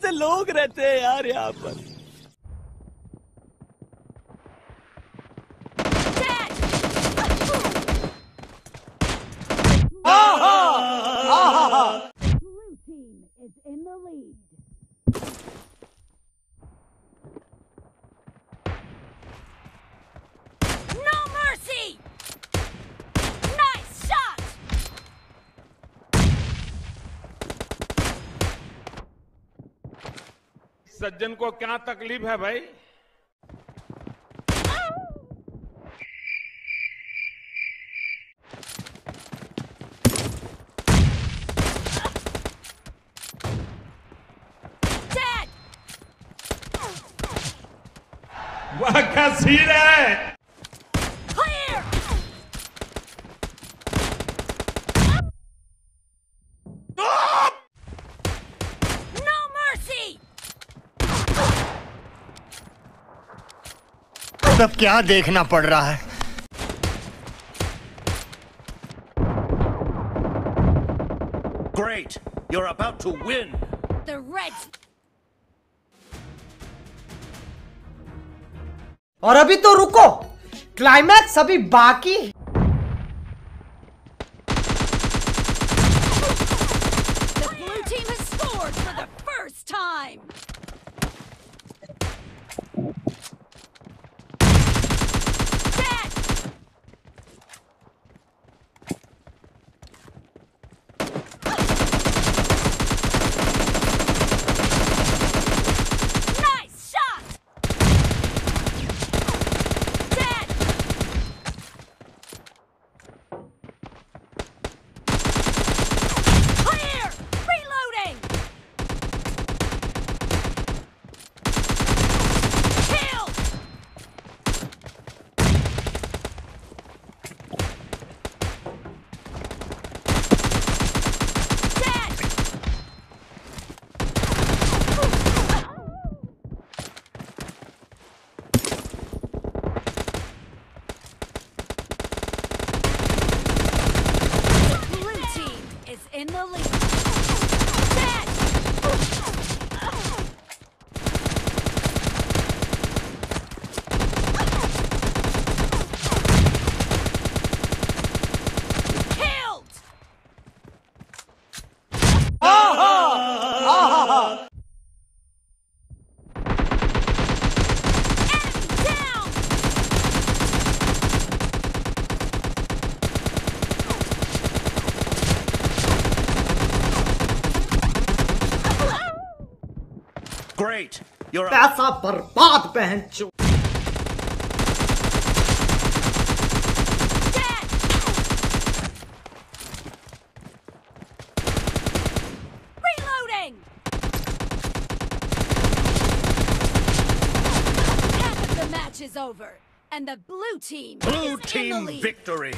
कैसे लोग रहते हैं यार यहाँ पर। सज्जन को क्या तकलीफ़ है भाई! वह क्या सीन है सब क्या देखना पड़ रहा है? Great you're about to win the raid और अभी तो रुको। क्लाइमैक्स अभी बाकी The blue. In the lead. Great! You're up. पैसा बर्बाद पहन चो Dead! Reloading! Half of the match is over, and the blue team Blue is in the team lead. victory!